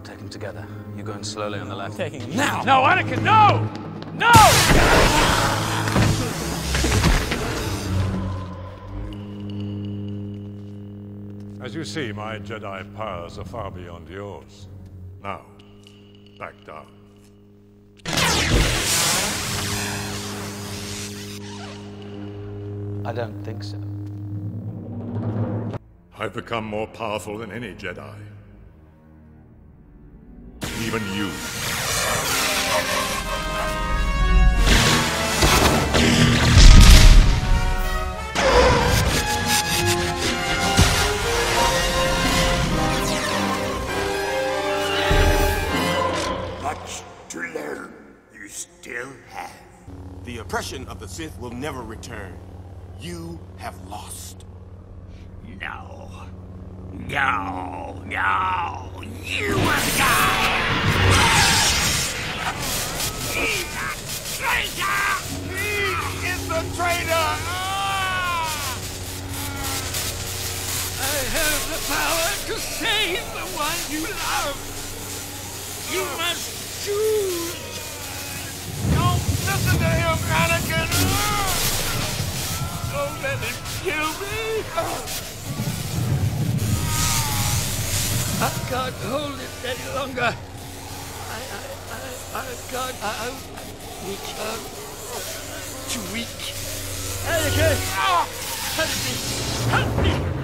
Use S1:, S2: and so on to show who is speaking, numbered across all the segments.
S1: We'll take him together. You're going slowly on the left.
S2: Taking him now.
S1: No, Anakin, no! No!
S3: As you see, my Jedi powers are far beyond yours. Now, back down.
S1: I don't think so.
S3: I've become more powerful than any Jedi. Even you.
S4: Much to learn. You still have.
S5: The oppression of the Sith will never return. You have lost.
S4: No. No, no. You will die! He's a traitor!
S5: He is the traitor!
S4: I have the power to save the one you love. You must choose.
S5: Don't listen to him, Anakin!
S4: Don't let him kill me. I can't hold it any longer. I, I, I, I can't. I, I'm weak. I'm too weak. Anakin! Ah, help me! Help me!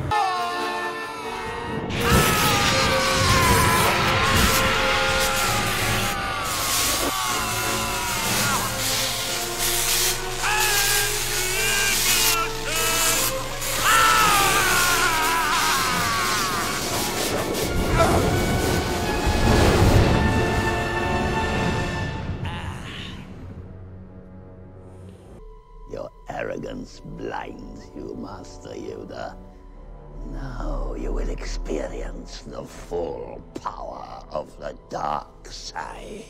S6: Your arrogance blinds you, Master Yoda. Now you will experience the full power of the dark side.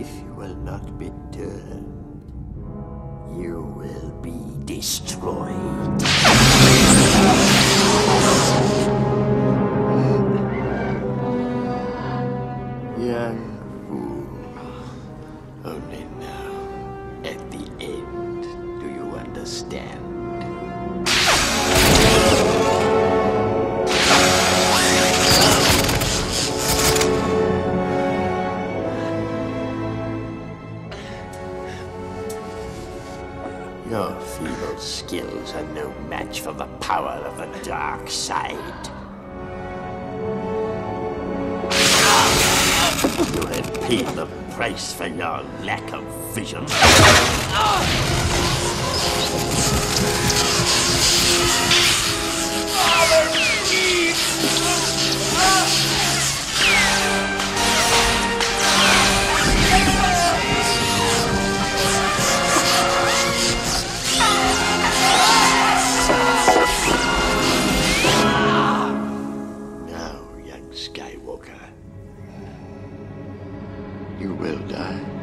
S6: If you will not be turned, you will be destroyed. Young fool. Only now, at the end, do you understand? Feeble skills are no match for the power of the dark side. You have paid the price for your lack of vision. You will die.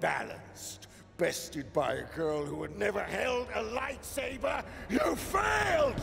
S2: Unbalanced. Bested by a girl who had never held a lightsaber. You failed!